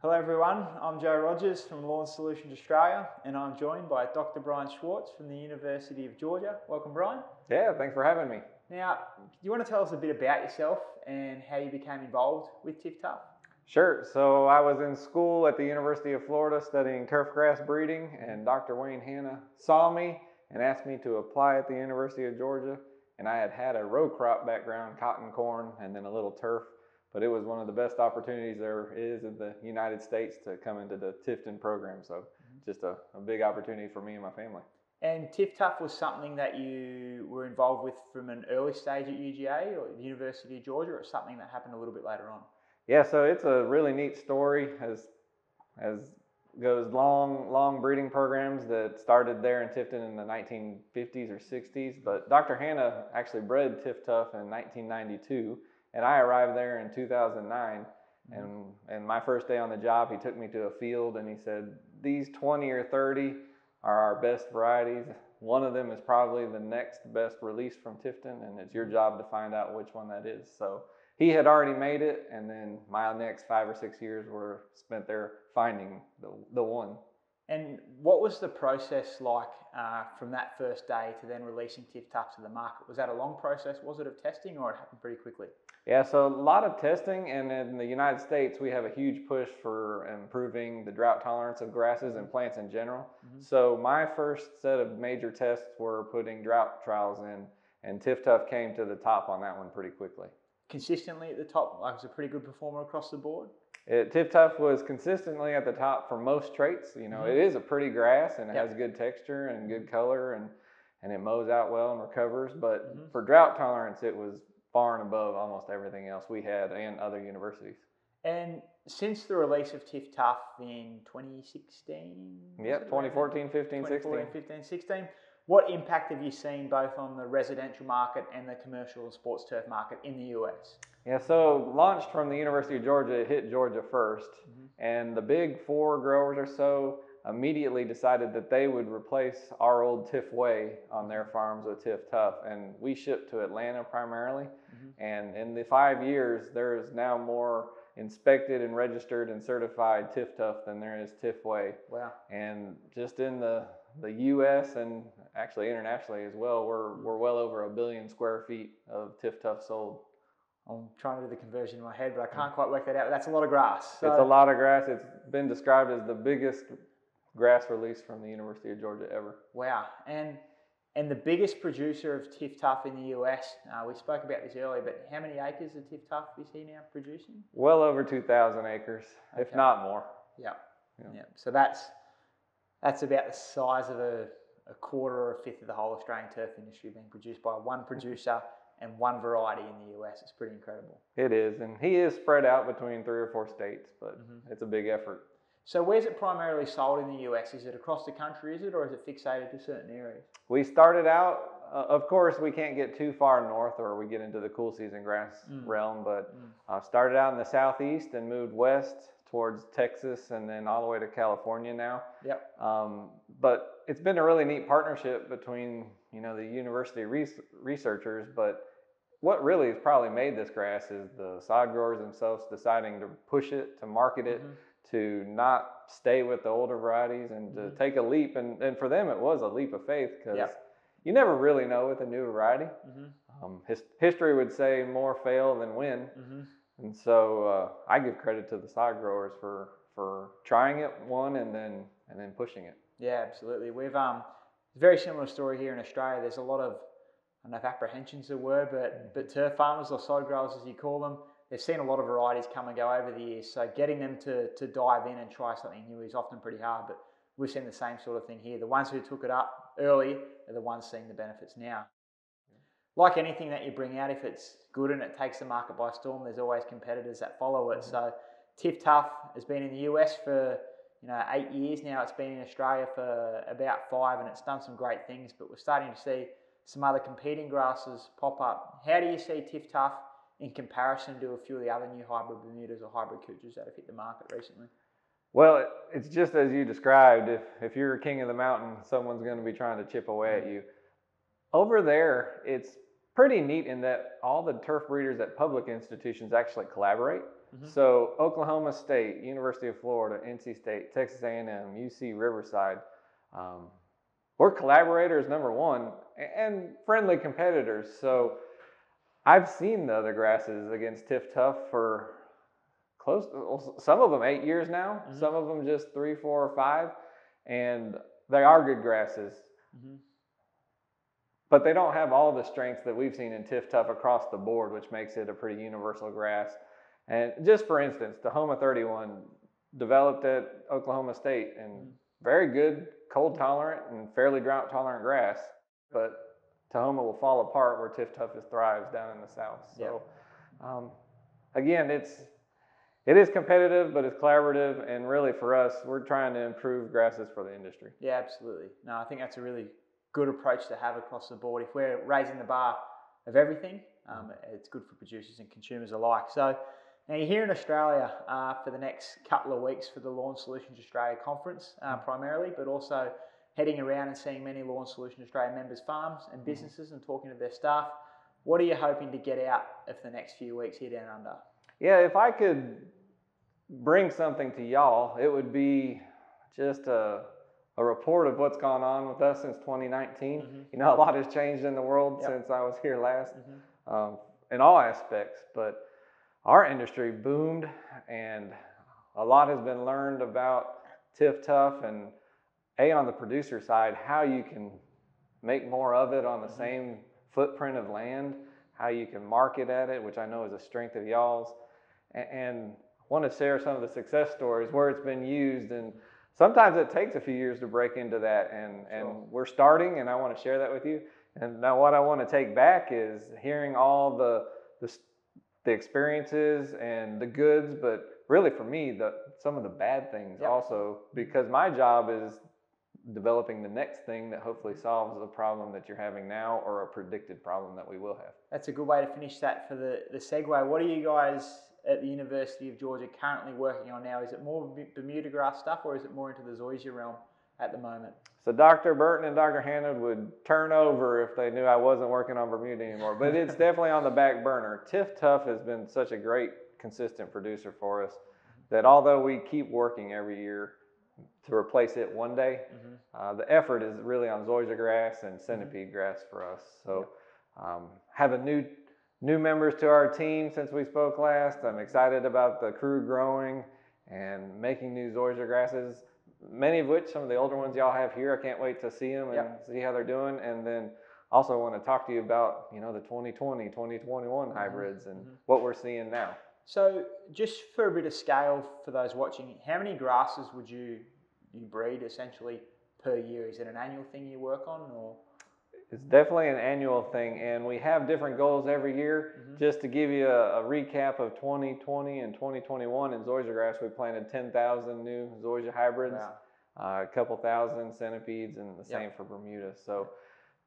Hello everyone, I'm Joe Rogers from Lawn Solutions Australia and I'm joined by Dr. Brian Schwartz from the University of Georgia. Welcome Brian. Yeah, thanks for having me. Now, do you want to tell us a bit about yourself and how you became involved with TifTuf? Sure. So I was in school at the University of Florida studying turf grass breeding and Dr. Wayne Hanna saw me and asked me to apply at the University of Georgia and I had had a row crop background, cotton, corn, and then a little turf but it was one of the best opportunities there is in the United States to come into the Tifton program. So mm-hmm. just a, a big opportunity for me and my family. And TifTuf was something that you were involved with from an early stage at UGA or the University of Georgia, or something that happened a little bit later on? Yeah, so it's a really neat story as as goes long, long breeding programs that started there in Tifton in the 1950s or 60s. But Dr. Hanna actually bred TifTuf in 1992 and I arrived there in 2009. Mm-hmm. And, and my first day on the job, he took me to a field and he said, These 20 or 30 are our best varieties. One of them is probably the next best release from Tifton, and it's your mm-hmm. job to find out which one that is. So he had already made it, and then my next five or six years were spent there finding the, the one. And what was the process like uh, from that first day to then releasing TifTuf to the market? Was that a long process? Was it of testing, or it happened pretty quickly? Yeah, so a lot of testing, and in the United States, we have a huge push for improving the drought tolerance of grasses and plants in general. Mm-hmm. So my first set of major tests were putting drought trials in, and TifTuf came to the top on that one pretty quickly. Consistently at the top, like was a pretty good performer across the board. It, TifTuf was consistently at the top for most traits. You know, mm-hmm. it is a pretty grass and it yep. has good texture and good color and and it mows out well and recovers. But mm-hmm. for drought tolerance, it was far and above almost everything else we had and other universities. And since the release of TifTuf in 2016? Yep, 2014, 15, 16. 15, 16. What impact have you seen both on the residential market and the commercial and sports turf market in the US? Yeah, so launched from the University of Georgia, it hit Georgia 1st mm-hmm. and the big four growers or so immediately decided that they would replace our old Tifway on their farms with TifTuf, and we shipped to Atlanta primarily. Mm-hmm. And in the five years, there is now more inspected and registered and certified TifTuf than there is Tifway. Wow! And just in the the U.S. and actually internationally as well, we're mm-hmm. we're well over a billion square feet of TifTuf sold. I'm trying to do the conversion in my head, but I can't quite work that out. That's a lot of grass. So. It's a lot of grass. It's been described as the biggest grass release from the University of Georgia ever. Wow. And and the biggest producer of TifTuf in the US, uh, we spoke about this earlier, but how many acres of TifTuf is he now producing? Well over 2,000 acres, okay. if not more. Yeah. yeah. yeah. So that's that's about the size of a, a quarter or a fifth of the whole Australian turf industry being produced by one producer and one variety in the US. It's pretty incredible. It is, and he is spread out between three or four states, but mm-hmm. it's a big effort. So where's it primarily sold in the US? Is it across the country, is it, or is it fixated to certain areas? We started out, uh, of course, we can't get too far north or we get into the cool season grass mm. realm, but mm. uh, started out in the southeast and moved west towards Texas and then all the way to California now. Yep. Um, but it's been a really neat partnership between you know the university res- researchers, but what really has probably made this grass is the sod growers themselves deciding to push it, to market it. Mm-hmm to not stay with the older varieties and to mm-hmm. take a leap. And, and for them, it was a leap of faith because yep. you never really know with a new variety. Mm-hmm. Um, his, history would say more fail than win. Mm-hmm. And so uh, I give credit to the sod growers for, for trying it one and then and then pushing it. Yeah, absolutely. We've um, very similar story here in Australia. There's a lot of I don't know if apprehensions are word, but but turf farmers or sod growers as you call them they've seen a lot of varieties come and go over the years. So getting them to, to dive in and try something new is often pretty hard. But we've seen the same sort of thing here. The ones who took it up early are the ones seeing the benefits now. Like anything that you bring out, if it's good and it takes the market by storm, there's always competitors that follow it. Mm-hmm. So TifTuf has been in the US for you know eight years now. It's been in Australia for about five, and it's done some great things. But we're starting to see some other competing grasses pop up. How do you see TifTuf in comparison to a few of the other new hybrid Bermudas or hybrid couches that have hit the market recently? Well, it's just as you described. If if you're a king of the mountain, someone's going to be trying to chip away at you. Over there, it's pretty neat in that all the turf breeders at public institutions actually collaborate. Mhm. So Oklahoma State, University of Florida, NC State, Texas A&M, UC Riverside, um, we're collaborators number one and friendly competitors. So I've seen the other grasses against TifTuf for close, some of them eight years now, Mhm. some of them just three, four, or five, and they are good grasses Mm-hmm. but they don't have all the strengths that we've seen in TifTuf across the board, which makes it a pretty universal grass. And just for instance, Tahoma 31 developed at Oklahoma State and Mhm. very good cold tolerant and fairly drought tolerant grass, but Tahoma will fall apart where TifTuf is thrives down in the south. So um, again, it's it is competitive, but it's collaborative, and really for us, we're trying to improve grasses for the industry. Yeah, absolutely. No, I think that's a really good approach to have across the board. If we're raising the bar of everything, um, it's good for producers and consumers alike. So now you're here in Australia uh, for the next couple of weeks for the Lawn Solutions Australia conference uh, primarily, but also heading around and seeing many Lawn Solutions Australia members' farms and businesses and talking to their staff. What are you hoping to get out of the next few weeks here down under? Yeah, if I could bring something to y'all, it would be just a, a report of what's gone on with us since 2019. Mhm. You know, a lot has changed in the world Yep. since I was here last, Mhm. um, in all aspects. But our industry boomed, and a lot has been learned about TifTuf and a on the producer side how you can make more of it on the Mhm. same footprint of land, how you can market at it, which I know is a strength of y'all's, a- and want to share some of the success stories where it's been used and sometimes it takes a few years to break into that and Sure. and we're starting and I want to share that with you and now what I want to take back is hearing all the the, the experiences and the goods but really for me the some of the bad things Yep. also because my job is developing the next thing that hopefully solves the problem that you're having now or a predicted problem that we will have. That's a good way to finish that for the, the segue. What are you guys at the University of Georgia currently working on now? Is it more Bermuda grass stuff or is it more into the zoysia realm at the moment? So Dr. Burton and Dr. Hanna would turn over if they knew I wasn't working on Bermuda anymore, but it's definitely on the back burner. TifTuf has been such a great, consistent producer for us that although we keep working every year to replace it one day, Mm-hmm. uh, the effort is really on zoysia grass and centipede grass for us. So um, having new new members to our team since we spoke last. I'm excited about the crew growing and making new zoysia grasses. Many of which some of the older ones y'all have here. I can't wait to see them and Yep. see how they're doing. And then also want to talk to you about you know the 2020, 2021 hybrids and mhm. what we're seeing now. So, just for a bit of scale for those watching, how many grasses would you you breed essentially per year? Is it an annual thing you work on, or It's definitely an annual thing, and we have different goals every year. Mhm. Just to give you a, a recap of 2020 and 2021 in zoysia grass, we planted 10,000 new zoysia hybrids, Wow. uh, a couple thousand centipedes, and the Yep. same for Bermuda. So,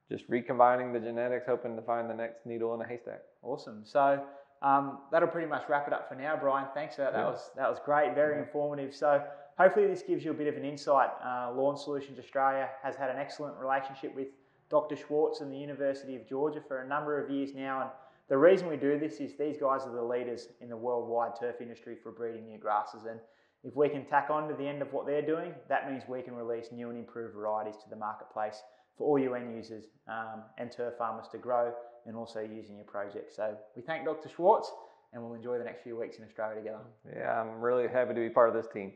just recombining the genetics, hoping to find the next needle in a haystack. Awesome. So um, that'll pretty much wrap it up for now, Brian. Thanks for that. That Yeah. was that was great. Very informative. So hopefully this gives you a bit of an insight. Uh, Lawn Solutions Australia has had an excellent relationship with Dr. Schwartz and the University of Georgia for a number of years now. And the reason we do this is these guys are the leaders in the worldwide turf industry for breeding new grasses. And if we can tack on to the end of what they're doing, that means we can release new and improved varieties to the marketplace for all you end users um, and turf farmers to grow and also use in your project. So we thank Dr. Schwartz and we'll enjoy the next few weeks in Australia together. Yeah, I'm really happy to be part of this team.